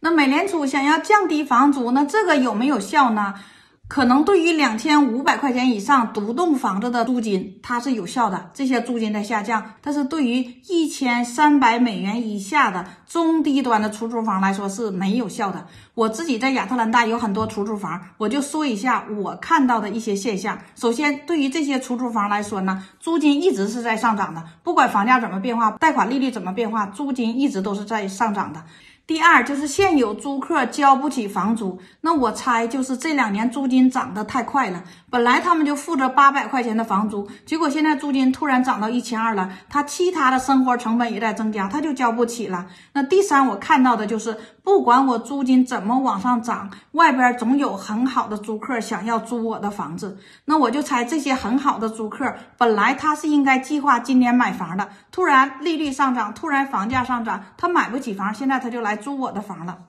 那美联储想要降低房租，那这个有没有效呢？可能对于两千五百块钱以上独栋房子的租金，它是有效的，这些租金在下降。但是对于一千三百美元以下的中低端的出租房来说是没有效的。我自己在亚特兰大有很多出租房，我就说一下我看到的一些现象。首先，对于这些出租房来说呢，租金一直是在上涨的，不管房价怎么变化，贷款利率怎么变化，租金一直都是在上涨的。第二就是现有租客交不起房租，那我猜就是这两年租金涨得太快了。本来他们就付着八百块钱的房租，结果现在租金突然涨到一千二了，他其他的生活成本也在增加，他就交不起了。那第三，我看到的就是不管我租金怎么往上涨，外边总有很好的租客想要租我的房子。那我就猜这些很好的租客，本来他是应该计划今年买房的，突然利率上涨，突然房价上涨，他买不起房，现在他就来。租我的房了。